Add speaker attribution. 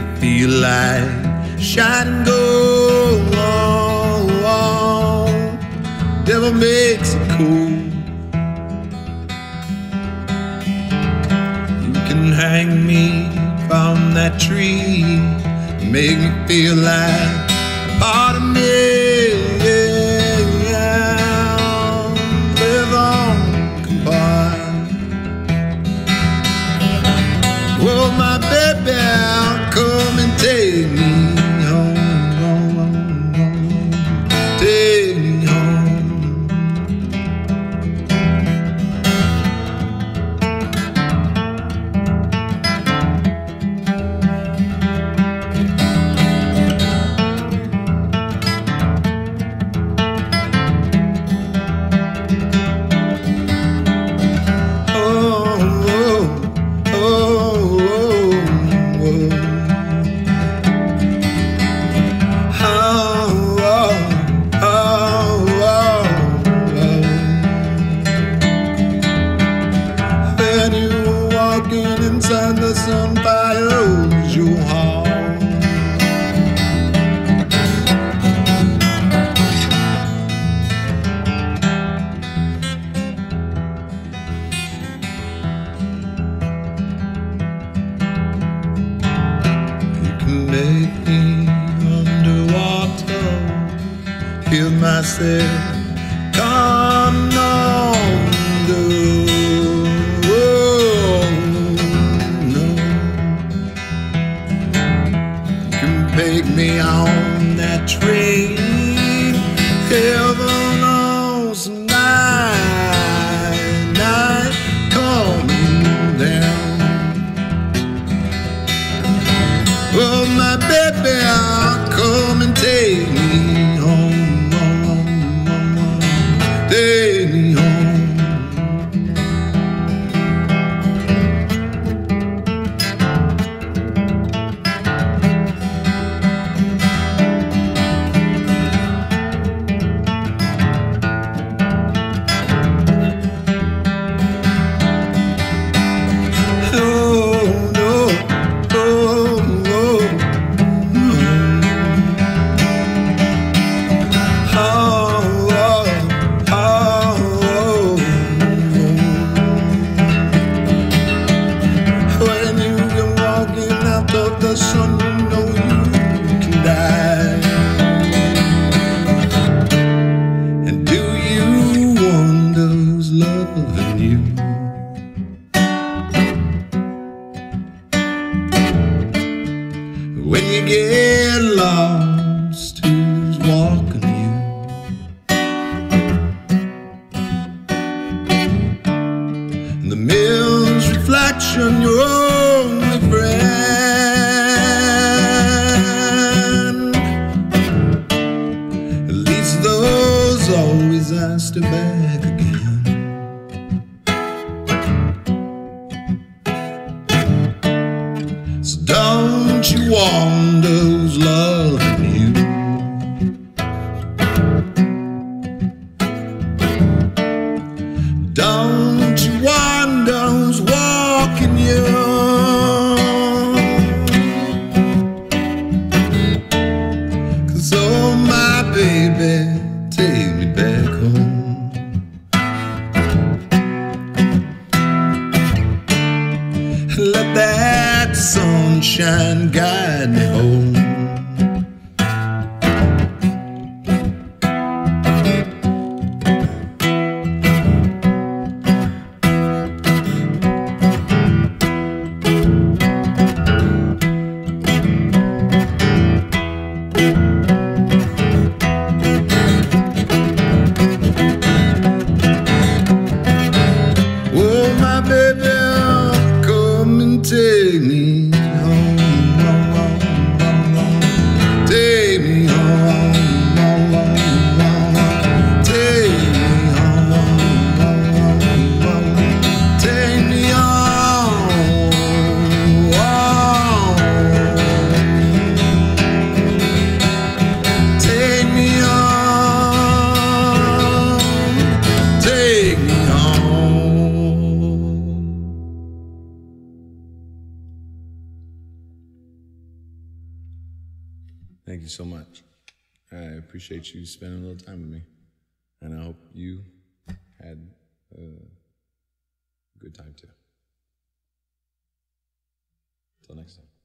Speaker 1: me feel like shining gold. Devil makes it cool. You can hang me from that tree, make me feel like part of me. Myself come under. Oh, no. You can take me on that train, heaven the sun, know you can die. And do you wonder who's loving you? When you get lost, who's walking you? And the mill's reflection, your only don't you wonder sunshine guide me home. Oh, my baby, come and take me Thank you so much. I appreciate you spending a little time with me. And I hope you had a good time too. Till next time.